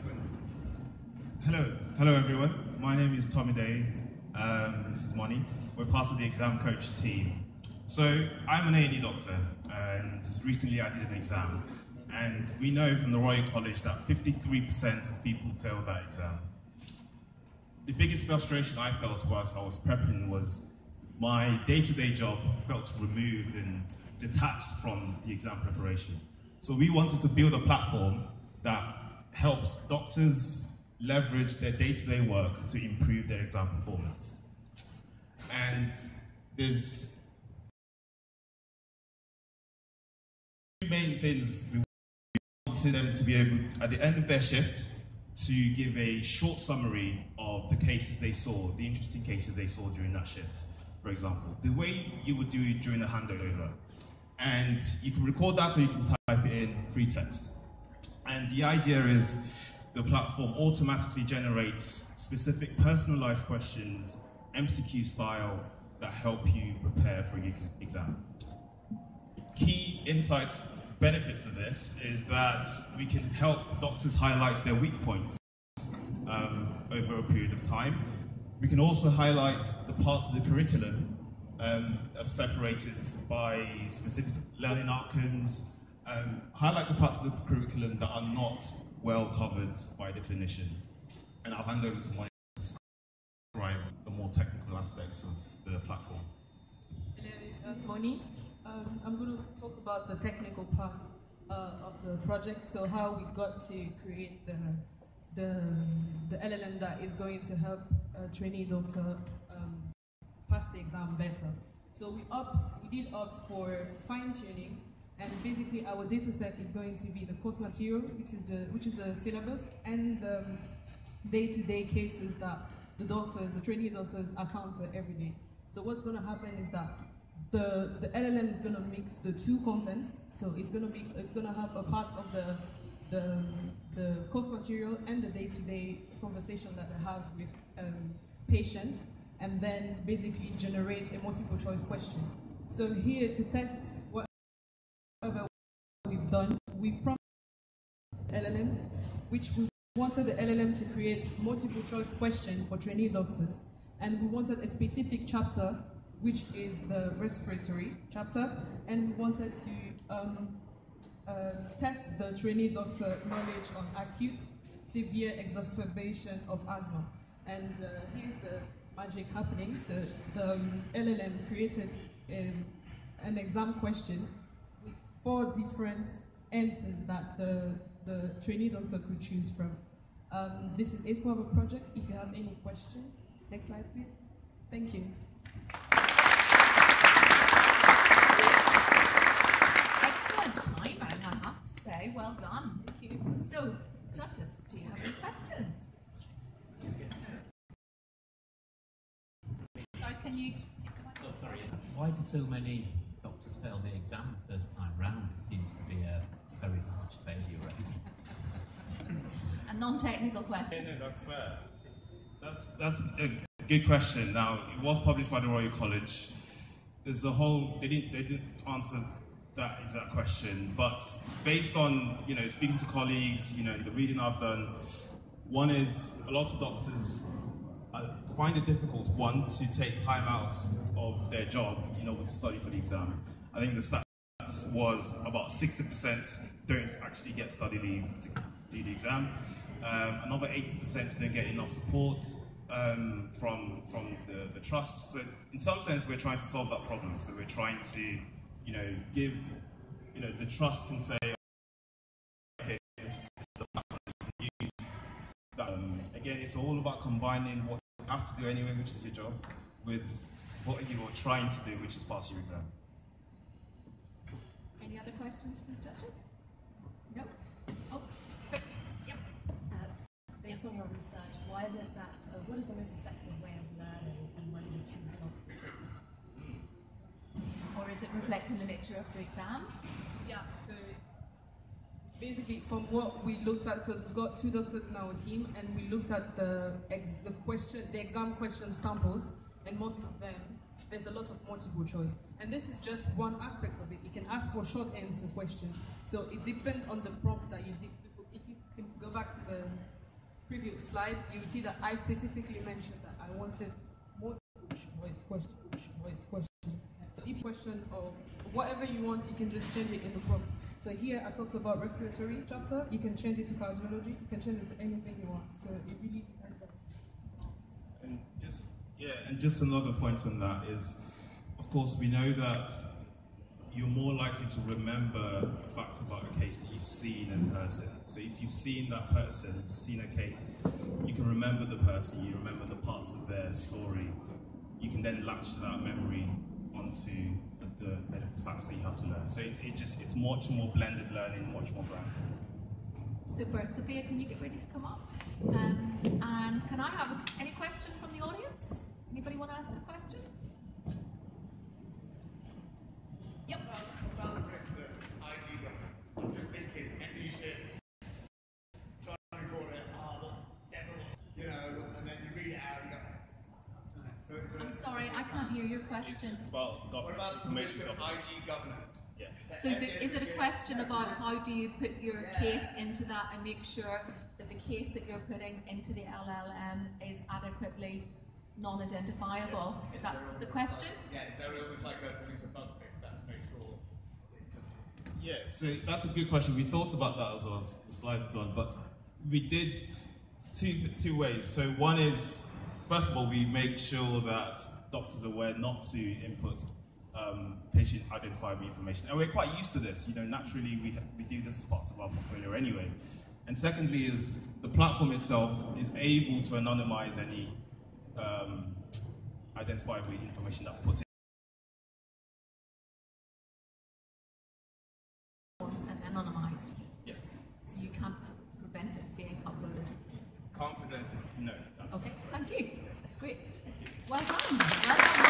Excellent. Hello, hello everyone. My name is Tommy Day. Um, this is Moni. We're part of the exam coach team. So I'm an A&E doctor, and recently I did an exam. And we know from the Royal College that 53% of people fail that exam. The biggest frustration I felt whilst I was prepping was my day-to-day job felt removed and detached from the exam preparation. So we wanted to build a platform that helps doctors leverage their day-to-day work to improve their exam performance. And there's two main things we wanted them to be able, at the end of their shift, to give a short summary of the cases they saw, the interesting cases they saw during that shift, for example. The way you would do it during a handover. And you can record that or you can type it in free text. And the idea is the platform automatically generates specific personalized questions, MCQ style, that help you prepare for your exam. Key insights, benefits of this is that we can help doctors highlight their weak points um, over a period of time. We can also highlight the parts of the curriculum um, as separated by specific learning outcomes, um, highlight the parts of the curriculum that are not well covered by the clinician. And I'll hand over to Monica to describe the more technical aspects of the platform. Hello, that's Moni. Um, I'm going to talk about the technical part uh, of the project, so how we got to create the, the, the LLM that is going to help a trainee doctor um, pass the exam better. So we opt, we did opt for fine tuning and basically our data set is going to be the course material, which is the, which is the syllabus, and the day-to-day -day cases that the doctors, the trainee doctors encounter every day. So what's going to happen is that the, the LLM is going to mix the two contents. So it's going to be, it's going to have a part of the, the, the course material and the day-to-day -day conversation that they have with um, patients, and then basically generate a multiple choice question. So here to test we've done, we prompted LLM, which we wanted the LLM to create multiple choice question for trainee doctors. And we wanted a specific chapter, which is the respiratory chapter, and we wanted to um, uh, test the trainee doctor knowledge on acute severe exacerbation of asthma. And uh, here's the magic happening. So the um, LLM created um, an exam question with four different answers that the, the trainee doctor could choose from. Um, this is it for our project. If you have any question, next slide please. Thank you. Excellent timing, I have to say. Well done. Thank you. So, judges, do you have any questions? Sorry, can you? Oh, sorry. Why do so many doctors fail the exam the first time round, it seems to be a very large failure rate. a non-technical question. Yeah, no, that's fair. That's, that's a good question. Now, it was published by the Royal College. There's a whole, they didn't, they didn't answer that exact question, but based on, you know, speaking to colleagues, you know, the reading I've done, one is a lot of doctors uh, find it difficult, one, to take time out of their job in order to study for the exam. I think the stats was about 60% don't actually get study leave to do the exam. Um, another 80% don't get enough support um, from, from the, the trust. So in some sense, we're trying to solve that problem. So we're trying to, you know, give, you know, the trust can say, okay, this is the can use. Um, again, it's all about combining what you have to do anyway, which is your job, with what you are trying to do, which is pass your exam. Any other questions from the judges? No? Oh, quick. Yep. Uh, based on your research, why is it that, uh, what is the most effective way of learning and when do you choose multiple choice? Or is it reflecting the nature of the exam? Yeah, so basically from what we looked at, because we've got two doctors in our team, and we looked at the, the question, the exam question samples, and most of them, there's a lot of multiple choice. And this is just one aspect of it. You can ask for short answer questions. So it depends on the prompt that you If you can go back to the previous slide, you will see that I specifically mentioned that I wanted more voice question, voice question. So if question or whatever you want, you can just change it in the prompt. So here I talked about respiratory chapter. You can change it to cardiology. You can change it to anything you want. So it really depends on. And just yeah, and just another point on that is, of course, we know that you're more likely to remember a fact about a case that you've seen in person. So if you've seen that person, you've seen a case, you can remember the person, you remember the parts of their story. You can then latch that memory onto the, medical facts that you have to learn. So it, it just it's much more blended learning, much more grounded. Super. Sophia, can you get ready to come up? Um, and can I have any question from the audience? Anybody want to ask a question? Yep. About the risk of IG governance, I'm just thinking, enter your shift, try and record it, oh, what devil, you know, and then you read it out and you go, so it's I'm a, sorry, I can't hear your It's question. just about what about the risk information of governance. IG governance? Yes. So the, is it a question about how do you put your case into that and make sure that the case that you're putting into the LLM is adequately non-identifiable? Is that the question? Yeah, is there almost like a, something to bug fix that to make sure? Yeah, so that's a good question. We thought about that as well as the slides have gone, but we did two two ways. So one is, first of all, we make sure that doctors are aware not to input um, patient identifiable information, and we're quite used to this. You know, naturally we we do this as part of our portfolio anyway. And secondly, is the platform itself is able to anonymize any um, identifiable information that's put in. And anonymized. Yes. So you can't prevent it being uploaded. Can't present it. No. that's- Okay, thank you. Great. Well done. Well done.